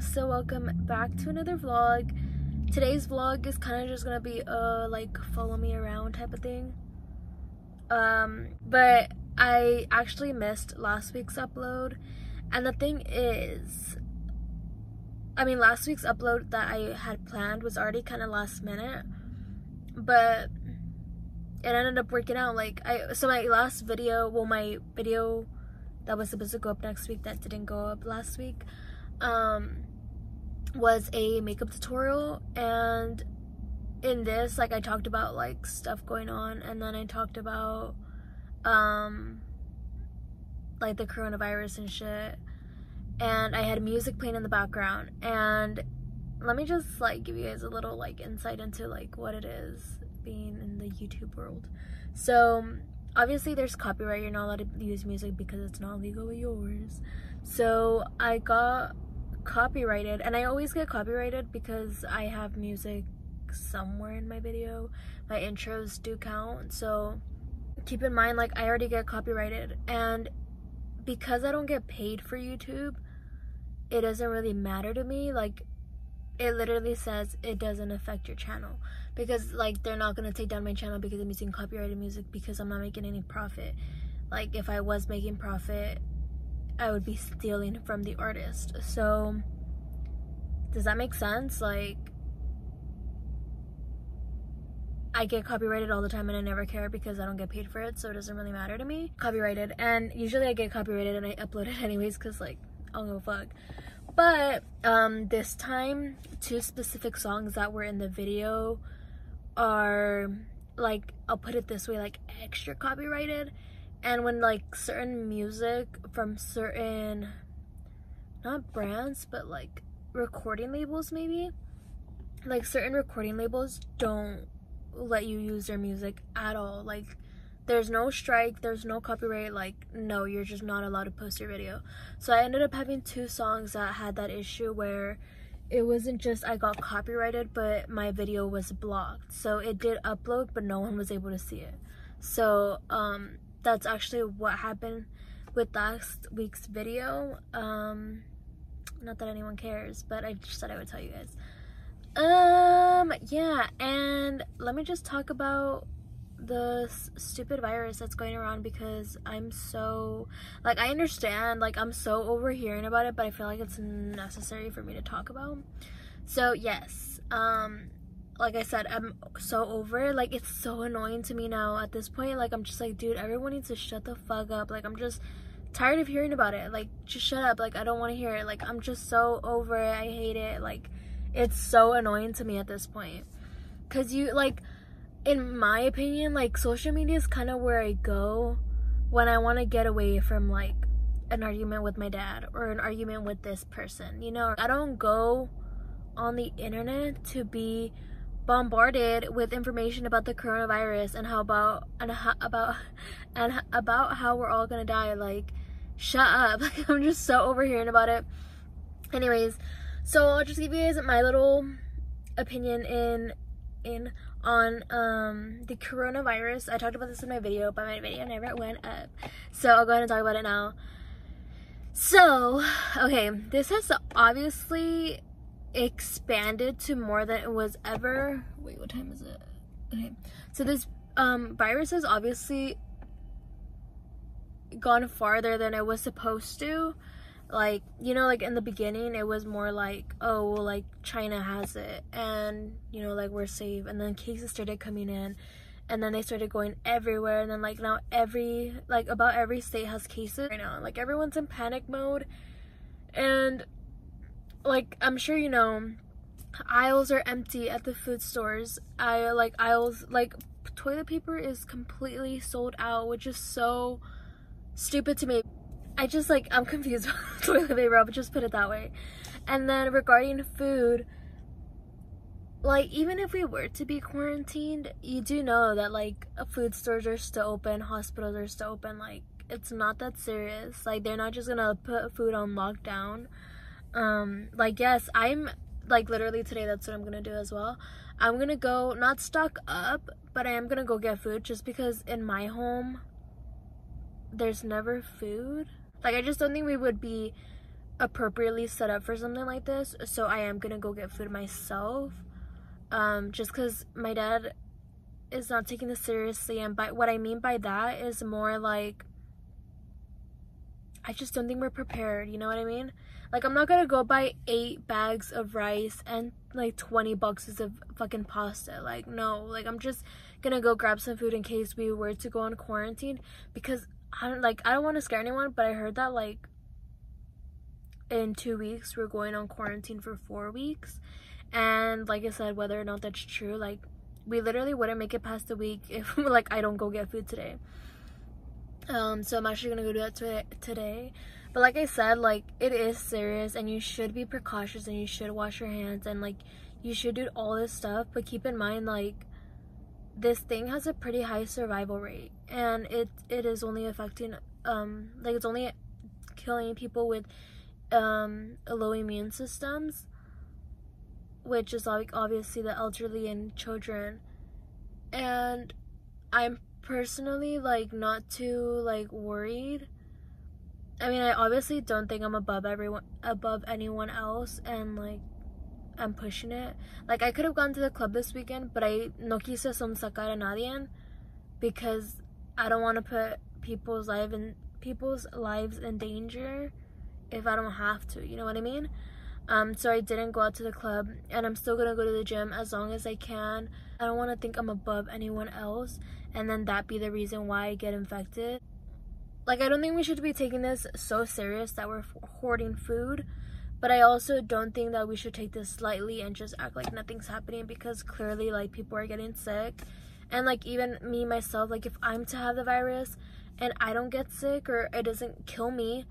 so welcome back to another vlog. Today's vlog is kind of just gonna be a like follow me around type of thing. Um but i actually missed last week's upload. And the thing is i mean last week's upload that i had planned was already kind of last minute. But it ended up working out like i so my last video well my video that was supposed to go up next week that didn't go up last week um was a makeup tutorial and in this like I talked about like stuff going on and then I talked about um like the coronavirus and shit and I had music playing in the background and let me just like give you guys a little like insight into like what it is being in the YouTube world. So obviously there's copyright you're not allowed to use music because it's not legally yours. So I got copyrighted and I always get copyrighted because I have music somewhere in my video. My intros do count so keep in mind like I already get copyrighted and because I don't get paid for YouTube it doesn't really matter to me. Like it literally says it doesn't affect your channel because like they're not gonna take down my channel because I'm using copyrighted music because I'm not making any profit. Like if I was making profit I would be stealing from the artist. So, does that make sense? Like, I get copyrighted all the time and I never care because I don't get paid for it, so it doesn't really matter to me. Copyrighted, and usually I get copyrighted and I upload it anyways because, like, I don't give a fuck. But, um, this time, two specific songs that were in the video are, like, I'll put it this way, like, extra copyrighted and when like certain music from certain not brands but like recording labels maybe like certain recording labels don't let you use their music at all. Like there's no strike there's no copyright like no you're just not allowed to post your video. So i ended up having two songs that had that issue where it wasn't just i got copyrighted but my video was blocked. So it did upload but no one was able to see it. So um that's actually what happened with last week's video. Um, not that anyone cares, but I just said I would tell you guys. Um, yeah, and let me just talk about the stupid virus that's going around because I'm so like I understand like I'm so overhearing about it but I feel like it's necessary for me to talk about so yes um like I said, I'm so over it. Like, it's so annoying to me now at this point. Like, I'm just like, dude, everyone needs to shut the fuck up. Like, I'm just tired of hearing about it. Like, just shut up. Like, I don't want to hear it. Like, I'm just so over it. I hate it. Like, it's so annoying to me at this point. Because you, like, in my opinion, like, social media is kind of where I go when I want to get away from, like, an argument with my dad or an argument with this person. You know, I don't go on the internet to be bombarded with information about the coronavirus and how about and how, about and about how we're all gonna die like shut up. Like i'm just so over hearing about it. Anyways so i'll just give you guys my little opinion in in on um the coronavirus. I talked about this in my video but my video never went up. So i'll go ahead and talk about it now. So okay this has obviously expanded to more than it was ever. Wait, what time is it? Okay, so this um, virus has obviously gone farther than it was supposed to. Like, you know, like in the beginning, it was more like, oh, well, like China has it, and you know, like we're safe. And then cases started coming in, and then they started going everywhere. And then, like, now every, like, about every state has cases right now. Like, everyone's in panic mode, and like I'm sure you know aisles are empty at the food stores. I like aisles like toilet paper is completely sold out, which is so stupid to me. I just like I'm confused with toilet paper, I'll just put it that way. And then regarding food, like even if we were to be quarantined, you do know that like food stores are still open, hospitals are still open, like it's not that serious. Like they're not just gonna put food on lockdown um like yes i'm like literally today that's what i'm gonna do as well. I'm gonna go not stock up but i am gonna go get food just because in my home there's never food. Like i just don't think we would be appropriately set up for something like this so i am gonna go get food myself. Um just because my dad is not taking this seriously and by what i mean by that is more like i just don't think we're prepared you know what i mean like i'm not gonna go buy eight bags of rice and like 20 boxes of fucking pasta. Like no. Like i'm just gonna go grab some food in case we were to go on quarantine because i don't like i don't want to scare anyone but i heard that like in two weeks we're going on quarantine for four weeks. And like i said whether or not that's true like we literally wouldn't make it past the week if like i don't go get food today um so i'm actually gonna go do that today but like i said like it is serious and you should be precautious and you should wash your hands and like you should do all this stuff but keep in mind like this thing has a pretty high survival rate and it it is only affecting um like it's only killing people with um, low immune systems, which is like obviously the elderly and children. And I'm personally like not too like worried. I mean, I obviously don't think I'm above everyone, above anyone else, and like I'm pushing it. Like I could have gone to the club this weekend, but I no quise sacar a nadie because I don't want to put people's life in people's lives in danger if I don't have to, you know what I mean? Um, so I didn't go out to the club and I'm still gonna go to the gym as long as I can. I don't wanna think I'm above anyone else and then that be the reason why I get infected. Like, I don't think we should be taking this so serious that we're hoarding food, but I also don't think that we should take this lightly and just act like nothing's happening because clearly, like, people are getting sick. And, like, even me myself, like, if I'm to have the virus and I don't get sick or it doesn't kill me,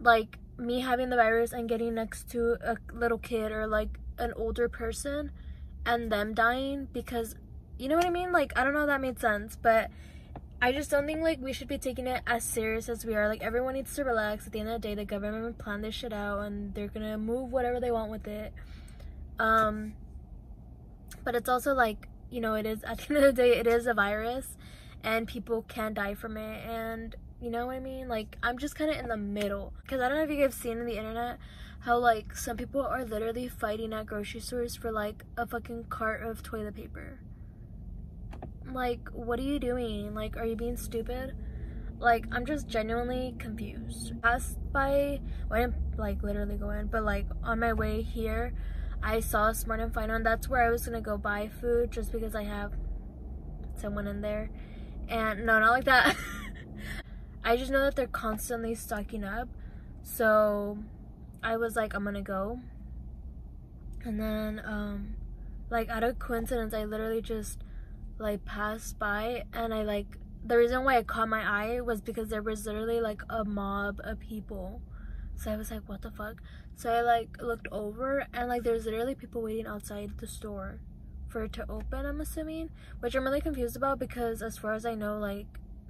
like me having the virus and getting next to a little kid or like an older person and them dying because you know what I mean? Like I don't know if that made sense, but I just don't think like we should be taking it as serious as we are. Like everyone needs to relax. At the end of the day, the government planned this shit out and they're gonna move whatever they want with it. Um but it's also like, you know, it is at the end of the day it is a virus and people can die from it and you know what I mean? Like, I'm just kind of in the middle. Because I don't know if you guys seen on the internet how, like, some people are literally fighting at grocery stores for, like, a fucking cart of toilet paper. Like, what are you doing? Like, are you being stupid? Like, I'm just genuinely confused. Passed by, well, I didn't, like, literally go in, but, like, on my way here, I saw Smart and Final, and that's where I was gonna go buy food just because I have someone in there. And, no, not like that. I just know that they're constantly stocking up. So I was like, I'm gonna go. And then, um, like out of coincidence, I literally just like passed by and I like the reason why I caught my eye was because there was literally like a mob of people. So I was like, what the fuck? So I like looked over and like there's literally people waiting outside the store for it to open, I'm assuming. Which I'm really confused about because as far as I know, like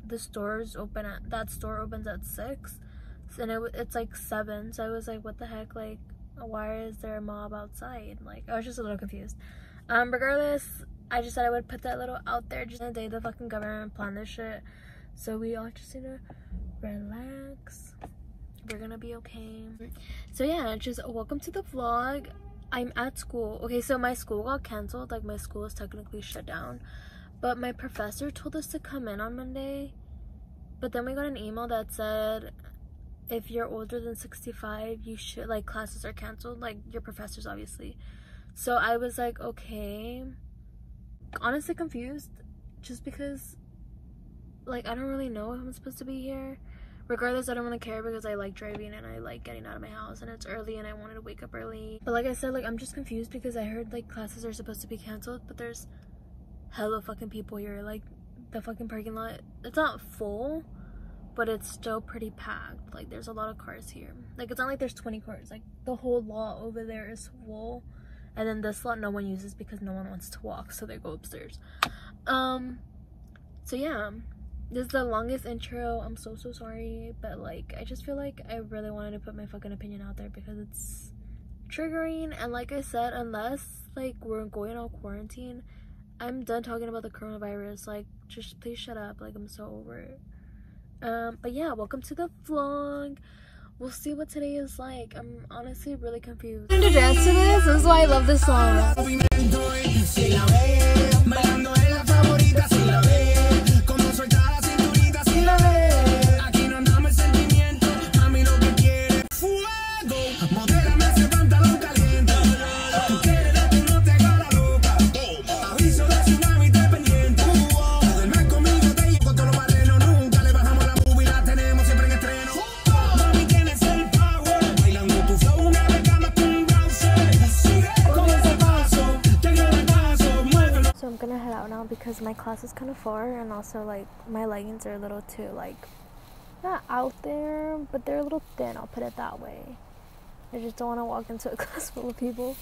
the stores open at that store opens at six and it, it's like seven so i was like what the heck like why is there a mob outside like i was just a little confused um regardless i just said i would put that little out there just the day the fucking government planned this shit so we all just need to relax we're gonna be okay so yeah just welcome to the vlog i'm at school okay so my school got canceled like my school is technically shut down but my professor told us to come in on Monday. But then we got an email that said if you're older than 65, you should, like, classes are canceled. Like, your professors, obviously. So I was like, okay. Honestly confused. Just because, like, I don't really know if I'm supposed to be here. Regardless, I don't really care because I like driving and I like getting out of my house and it's early and I wanted to wake up early. But like I said, like, I'm just confused because I heard, like, classes are supposed to be canceled, but there's hella fucking people here. Like the fucking parking lot, it's not full, but it's still pretty packed. Like there's a lot of cars here. Like it's not like there's 20 cars. Like the whole lot over there is full. And then this lot no one uses because no one wants to walk, so they go upstairs. Um so yeah. This is the longest intro. I'm so so sorry, but like I just feel like I really wanted to put my fucking opinion out there because it's triggering and like I said, unless like we're going on quarantine, I'm done talking about the coronavirus. Like, just please shut up. Like, I'm so over it. Um, but yeah, welcome to the vlog. We'll see what today is like. I'm honestly really confused. I'm to dance to this, this is why I love this song. My class is kind of far and also like my leggings are a little too like not out there, but they're a little thin. I'll put it that way. I just don't want to walk into a class full of people.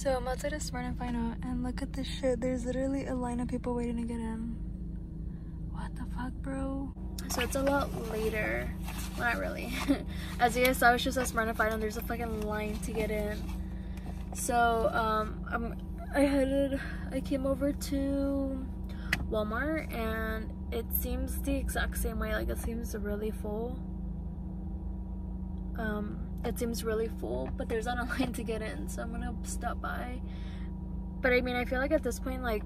So I'm outside of Smart and Final and look at this shit. There's literally a line of people waiting to get in. What the fuck, bro? So it's a lot later. Well, not really. As you guys saw, it's just at Smart and Final. There's a fucking line to get in. So um, I'm, I headed, I came over to Walmart and it seems the exact same way. Like it seems really full. Um, it seems really full, but there's not a line to get in, so I'm gonna stop by. But I mean, I feel like at this point, like,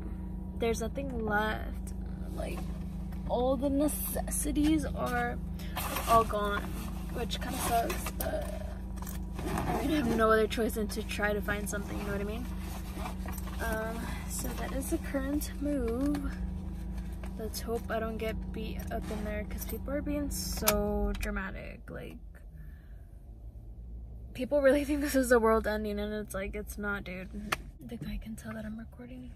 there's nothing left. Like, all the necessities are all gone, which kind of sucks, but I mean, I have no other choice than to try to find something, you know what I mean? Um, so that is the current move. Let's hope I don't get beat up in there because people are being so dramatic. Like, people really think this is the world ending and it's like it's not dude. The guy can tell that i'm recording.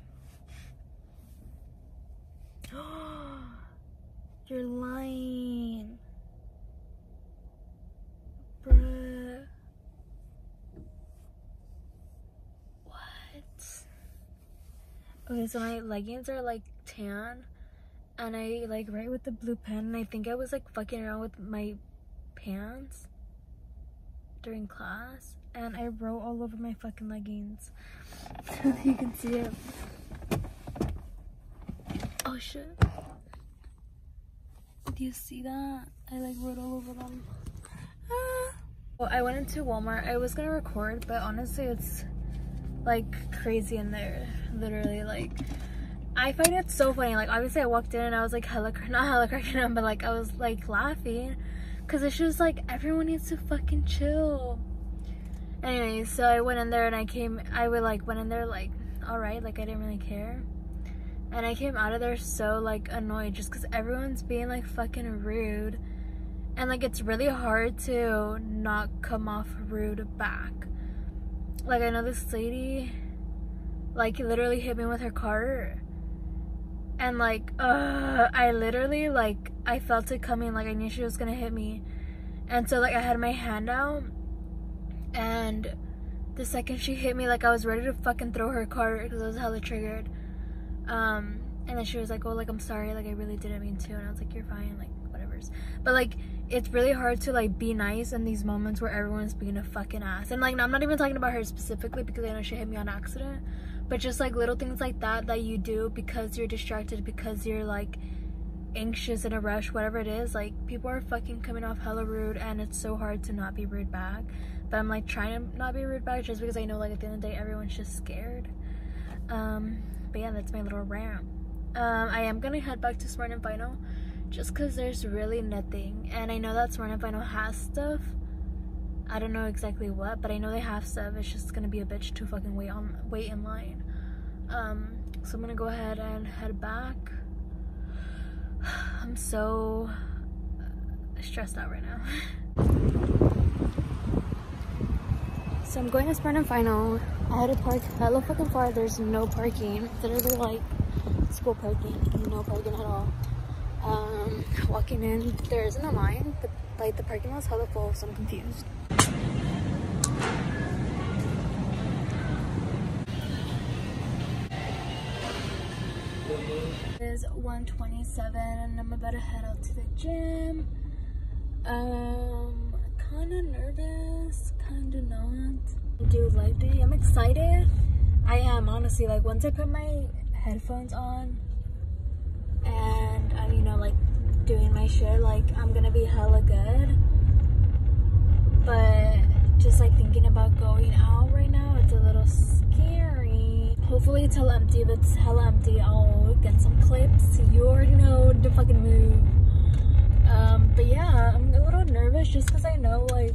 You're lying. Bruh. What? Okay so my leggings are like tan and i like write with the blue pen and i think i was like fucking around with my pants during class and I wrote all over my fucking leggings. So you can see it. Oh shit. Do you see that? I like wrote all over them. Ah. Well, I went into Walmart. I was gonna record, but honestly it's like crazy in there. Literally like I find it so funny. Like obviously I walked in and I was like hella not hella cracking up, but like I was like laughing Cause it's just like everyone needs to fucking chill. Anyway, so I went in there and I came I would like went in there like alright, like I didn't really care. And I came out of there so like annoyed just cause everyone's being like fucking rude. And like it's really hard to not come off rude back. Like I know this lady like literally hit me with her cart and like uh i literally like i felt it coming like i knew she was gonna hit me. And so like i had my hand out and the second she hit me like i was ready to fucking throw her cart because i was hella triggered. Um and then she was like oh like i'm sorry like i really didn't mean to. And i was like you're fine like whatever's but like it's really hard to like be nice in these moments where everyone's being a fucking ass. And like i'm not even talking about her specifically because i know she hit me on accident but just like little things like that that you do because you're distracted because you're like anxious in a rush whatever it is like people are fucking coming off hella rude and it's so hard to not be rude back. But i'm like trying to not be rude back just because i know like at the end of the day everyone's just scared. Um but yeah that's my little rant. Um i am gonna head back to smart and final just because there's really nothing. And i know that smart and final has stuff I don't know exactly what, but I know they have stuff. It's just gonna be a bitch to fucking wait on wait in line. Um, so I'm gonna go ahead and head back. I'm so stressed out right now. so I'm going to Smart and Final. I had to park hella fucking far. There's no parking. It's literally like school parking. No parking at all. Um, walking in, there isn't a line, but like the parking lot's hella full, so I'm confused. It is 127 and I'm about to head out to the gym. Um, kind of nervous, kind of not. Do live day. I'm excited. I am honestly like once I put my headphones on and I'm you know like doing my shit like I'm gonna be hella good. But just like thinking about going out right now, it's a little scary. Hopefully it's hella empty. If it's hella empty, I'll get some clips. You already know the fucking move. Um, but yeah, I'm a little nervous just because I know like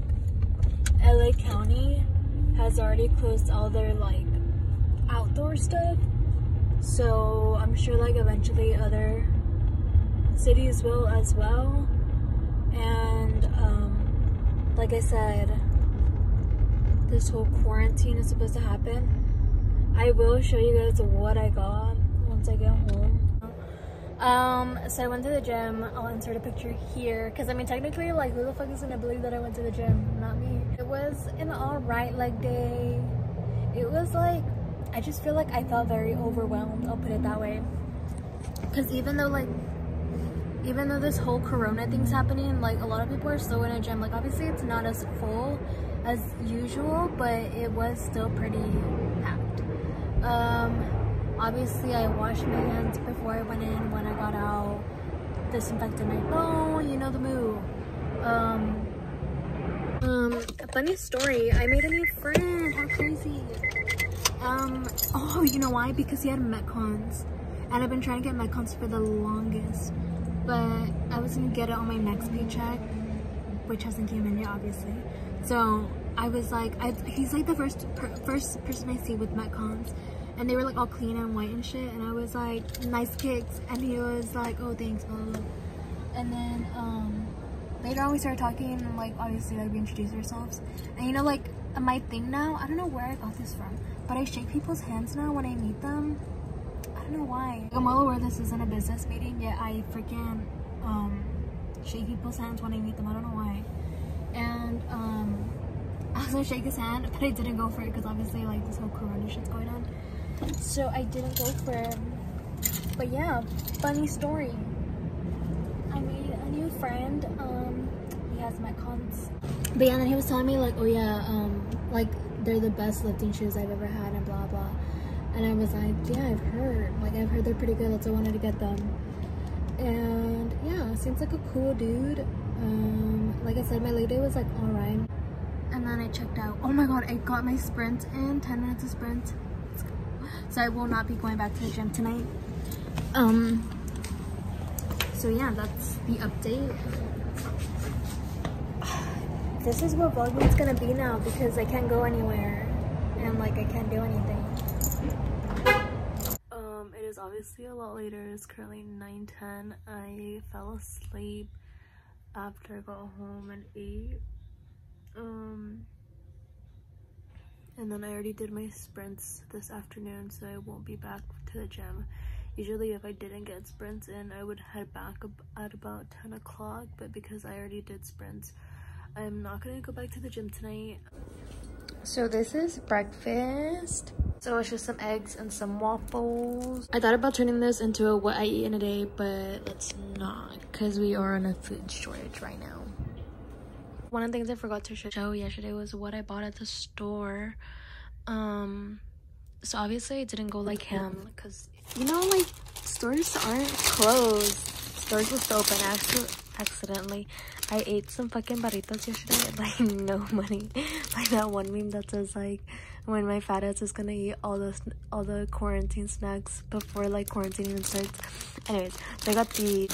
LA County has already closed all their like outdoor stuff. So I'm sure like eventually other cities will as well. And um, like I said, this whole quarantine is supposed to happen. I will show you guys what I got once I get home. Um, so I went to the gym. I'll insert a picture here because I mean, technically, like, who the fuck is gonna believe that I went to the gym? Not me. It was an alright leg day. It was like, I just feel like I felt very overwhelmed. I'll put it that way. Because even though, like, even though this whole corona thing's happening, like, a lot of people are still in a gym. Like, obviously, it's not as full as usual, but it was still pretty packed. Um, obviously I washed my hands before I went in when I got out disinfected my phone you know the move. Um um funny story I made a new friend. How crazy. Um oh you know why? Because he had metcons and I've been trying to get metcons for the longest but I was gonna get it on my next paycheck which hasn't came in yet obviously. So I was like I, he's like the first per, first person I see with metcons and they were like all clean and white and shit and I was like nice kicks and he was like oh thanks blah, blah, and then um later on we started talking and like obviously like we introduced ourselves. And you know like my thing now I don't know where I got this from but I shake people's hands now when I meet them don't know why I'm well aware this isn't a business meeting yet I freaking um shake people's hands when I meet them I don't know why and um I was gonna shake his hand but I didn't go for it because obviously like this whole corona shit's going on so I didn't go for it. But yeah, funny story. I made a new friend. Um, he has metcons. But yeah, then he was telling me like, oh yeah, um, like they're the best lifting shoes I've ever had and blah blah. And I was like, yeah, I've heard. Like I've heard they're pretty good. so I wanted to get them. And yeah, seems like a cool dude. Um, like I said, my leg day was like alright. And then I checked out. Oh my god, I got my sprint in 10 minutes of sprint so I will not be going back to the gym tonight. Um, so yeah, that's the update. This is what vlogging's gonna be now because I can't go anywhere and like I can't do anything. Obviously a lot later. It's currently 9.10. I fell asleep after I got home and ate. Um, and then I already did my sprints this afternoon so I won't be back to the gym. Usually if I didn't get sprints in I would head back at about 10 o'clock but because I already did sprints I'm not gonna go back to the gym tonight. So this is breakfast. So it's just some eggs and some waffles. I thought about turning this into a what I eat in a day but let's not because we are on a food shortage right now one of the things I forgot to show yesterday was what I bought at the store. Um, so obviously I didn't go like him because you know like stores aren't closed. Stores were still open. Actually, accidentally, I ate some fucking burritos yesterday like no money. like that one meme that says like when my fat ass is gonna eat all the all the quarantine snacks before like quarantine even starts. Anyways, so I got the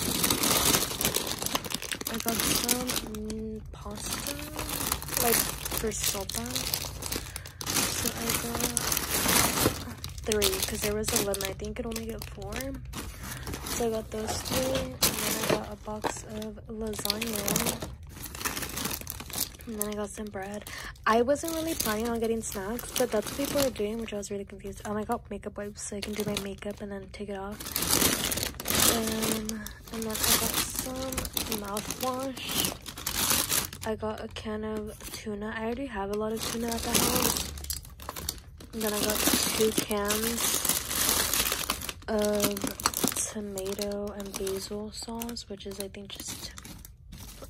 I got some pasta, like for sopa. So I got three because there was 11. I think I could only get four. So I got those I a box of lasagna. And then I got some bread. I wasn't really planning on getting snacks, but that's what people are doing, which I was really confused. Um, I got makeup wipes so I can do my makeup and then take it off. Um, And then I got some mouthwash. I got a can of tuna. I already have a lot of tuna at the house. And then I got two cans of tomato and basil sauce, which is I think just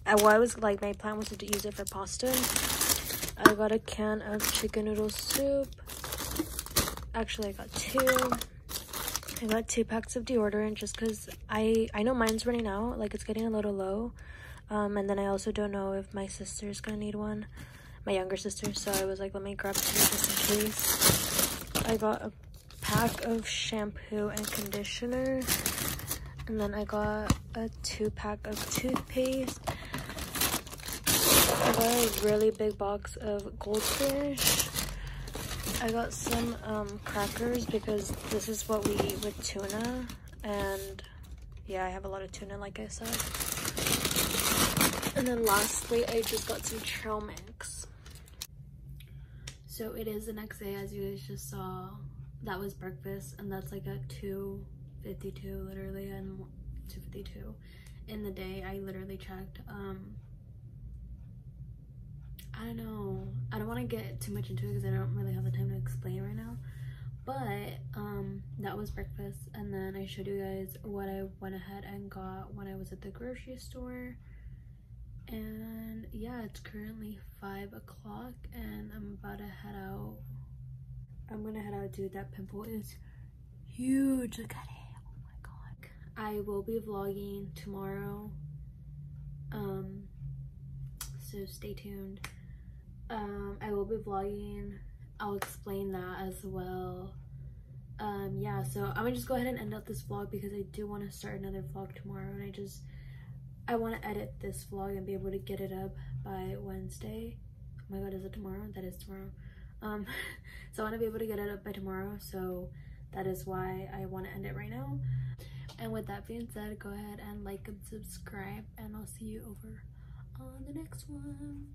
well, I was like my plan was to use it for pasta. I got a can of chicken noodle soup. Actually, I got two. I got two packs of deodorant just because I I know mine's running out. Like it's getting a little low. Um, and then I also don't know if my sister's gonna need one. My younger sister. So I was like, let me grab two just in case. I got a pack of shampoo and conditioner. And then I got a two pack of toothpaste. I got a really big box of goldfish. I got some um, crackers because this is what we eat with tuna. And yeah, I have a lot of tuna, like I said. And then lastly, I just got some trail mix. So it is the next day, as you guys just saw. That was breakfast, and that's like at 2.52, literally, and 2.52 in the day. I literally checked. Um, I don't know. I don't want to get too much into it because I don't really have the time to explain right now. But um, that was breakfast. And then I showed you guys what I went ahead and got when I was at the grocery store. And yeah, it's currently 5 o'clock and I'm about to head out. I'm gonna head out, dude. That pimple is huge. Look at it. I will be vlogging tomorrow. Um, so stay tuned. Um i will be vlogging. I'll explain that as well. Um yeah so i'm gonna just go ahead and end up this vlog because i do want to start another vlog tomorrow and i just i want to edit this vlog and be able to get it up by wednesday. Oh my god is it tomorrow? That is tomorrow. Um so i want to be able to get it up by tomorrow so that is why i want to end it right now and with that being said go ahead and like and subscribe and i'll see you over on the next one